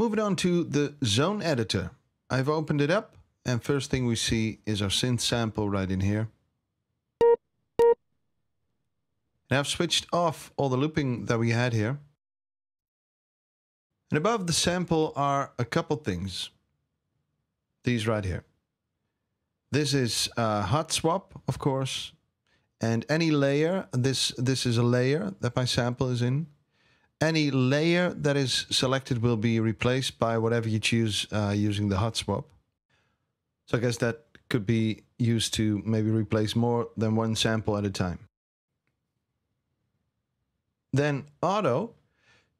Moving on to the zone editor. I've opened it up and first thing we see is our synth sample right in here. And I've switched off all the looping that we had here. And above the sample are a couple things. These right here. This is a hot swap, of course. And any layer, this, this is a layer that my sample is in. Any layer that is selected will be replaced by whatever you choose uh, using the hot swap. So I guess that could be used to maybe replace more than one sample at a time. Then auto,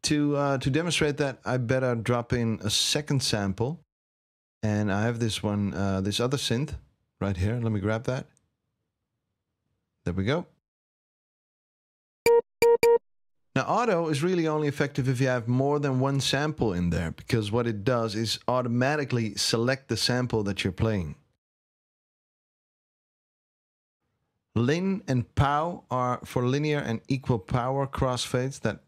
to, uh, to demonstrate that, I better drop in a second sample. And I have this one, uh, this other synth right here. Let me grab that. There we go. Now auto is really only effective if you have more than one sample in there because what it does is automatically select the sample that you're playing. Lin and POW are for linear and equal power crossfades. That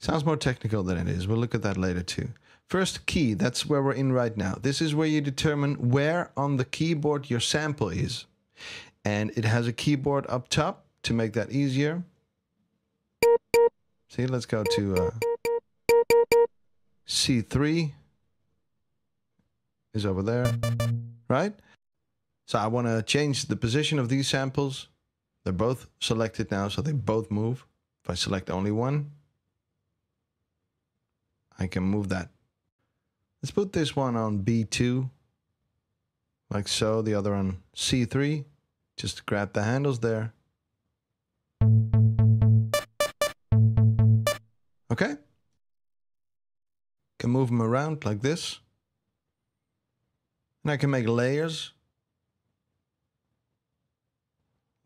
sounds more technical than it is. We'll look at that later too. First key, that's where we're in right now. This is where you determine where on the keyboard your sample is. And it has a keyboard up top to make that easier. See, let's go to uh, C3 is over there, right? So I want to change the position of these samples. They're both selected now, so they both move. If I select only one, I can move that. Let's put this one on B2, like so, the other on C3. Just grab the handles there. Okay? Can move them around like this. And I can make layers.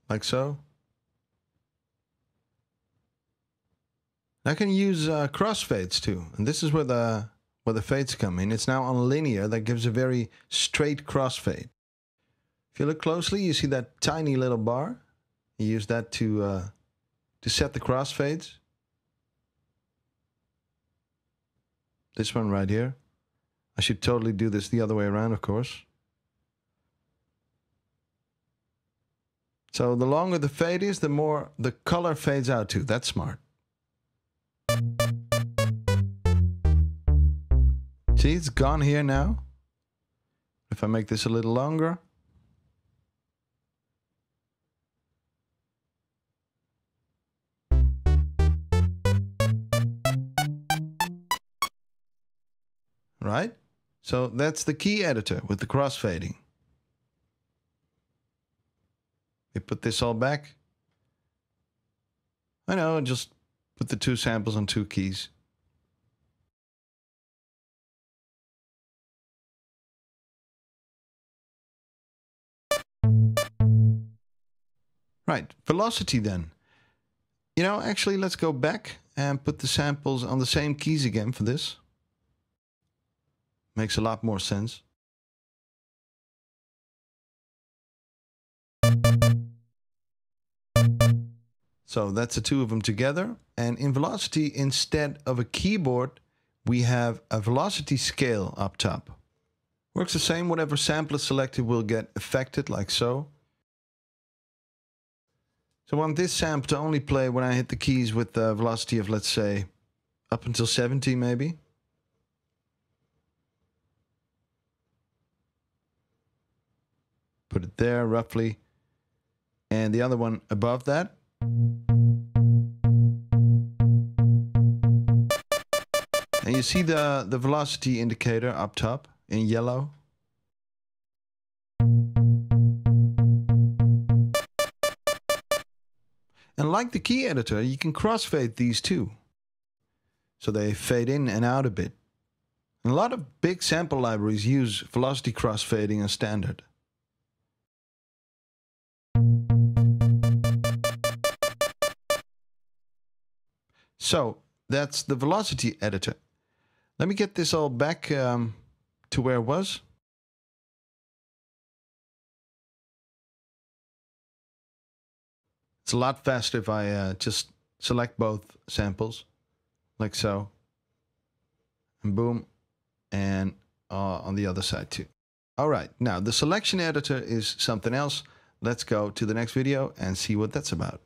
Like so. I can use uh, crossfades too. And this is where the where the fades come in. It's now on linear. That gives a very straight crossfade. If you look closely, you see that tiny little bar. You use that to uh, to set the crossfades. This one right here. I should totally do this the other way around, of course. So the longer the fade is, the more the color fades out too. That's smart. See, it's gone here now. If I make this a little longer. Right? So that's the key editor with the crossfading. We put this all back. I know, just put the two samples on two keys. Right, velocity then. You know, actually, let's go back and put the samples on the same keys again for this. Makes a lot more sense. So that's the two of them together. And in velocity, instead of a keyboard, we have a velocity scale up top. Works the same, whatever sample is selected will get affected like so. So I want this sample to only play when I hit the keys with the velocity of, let's say, up until 70 maybe. Put it there roughly. And the other one above that. And you see the, the velocity indicator up top in yellow. And like the key editor, you can crossfade these two. So they fade in and out a bit. And a lot of big sample libraries use velocity crossfading as standard. So that's the velocity editor. Let me get this all back um, to where it was. It's a lot faster if I uh, just select both samples, like so. And boom, and uh, on the other side too. All right, now the selection editor is something else. Let's go to the next video and see what that's about.